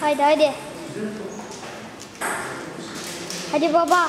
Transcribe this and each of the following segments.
快点，快点，快点，抱抱。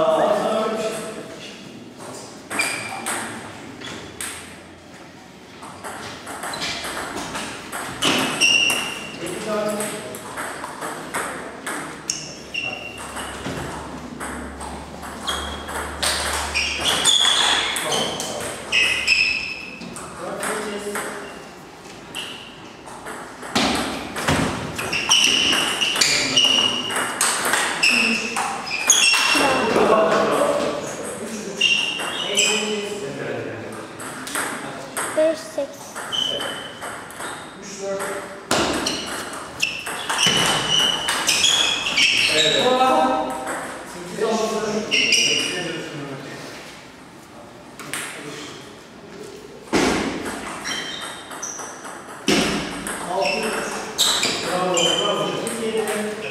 5 8 3 4 Evet. Altı. Bravo. Bravo.